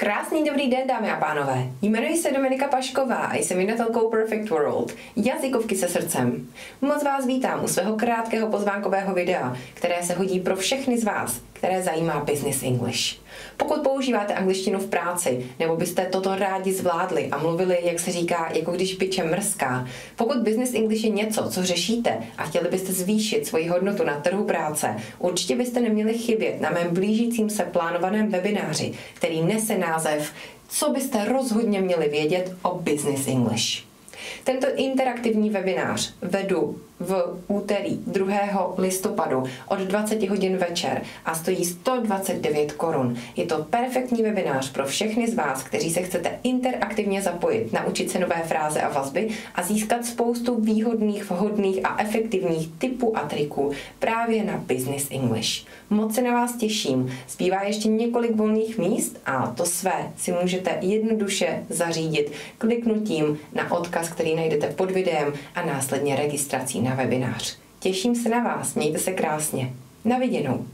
Krásný dobrý den, dámy a pánové. Jmenuji se Dominika Pašková a jsem jednatelkou Perfect World, jazykovky se srdcem. Moc vás vítám u svého krátkého pozvánkového videa, které se hodí pro všechny z vás, které zajímá Business English. Pokud používáte angličtinu v práci, nebo byste toto rádi zvládli a mluvili, jak se říká, jako když piče mrzká, pokud Business English je něco, co řešíte a chtěli byste zvýšit svoji hodnotu na trhu práce, určitě byste neměli chybět na mém blížícím se plánovaném webináři, který nese název Co byste rozhodně měli vědět o Business English. Tento interaktivní webinář vedu v úterý 2. listopadu od 20 hodin večer a stojí 129 korun. Je to perfektní webinář pro všechny z vás, kteří se chcete interaktivně zapojit, naučit se nové fráze a vazby a získat spoustu výhodných, vhodných a efektivních typů a triků právě na Business English. Moc se na vás těším. Zbývá ještě několik volných míst a to své si můžete jednoduše zařídit kliknutím na odkaz, který najdete pod videem a následně registrací na webinář. Těším se na vás, mějte se krásně. Na viděnou.